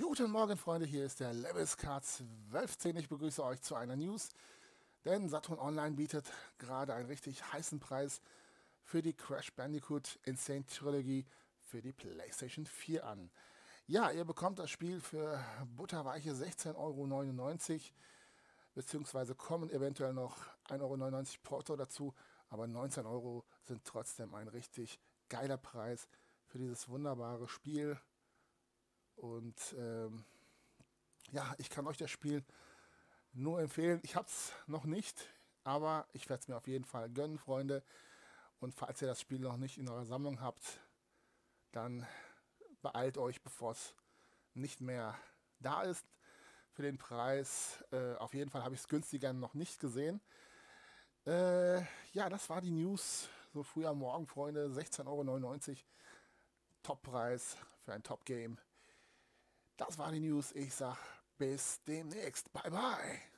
Guten Morgen, Freunde, hier ist der LevisK1210. Ich begrüße euch zu einer News, denn Saturn Online bietet gerade einen richtig heißen Preis für die Crash Bandicoot Insane Trilogy für die PlayStation 4 an. Ja, ihr bekommt das Spiel für butterweiche 16,99 Euro, beziehungsweise kommen eventuell noch 1,99 Euro Porto dazu, aber 19 Euro sind trotzdem ein richtig geiler Preis für dieses wunderbare Spiel. Und ähm, ja, ich kann euch das Spiel nur empfehlen. Ich habe es noch nicht, aber ich werde es mir auf jeden Fall gönnen, Freunde. Und falls ihr das Spiel noch nicht in eurer Sammlung habt, dann beeilt euch, bevor es nicht mehr da ist für den Preis. Äh, auf jeden Fall habe ich es günstiger noch nicht gesehen. Äh, ja, das war die News. So früh am Morgen, Freunde. 16,99 Euro. Top-Preis für ein Top-Game. Das war die News. Ich sag bis demnächst. Bye bye.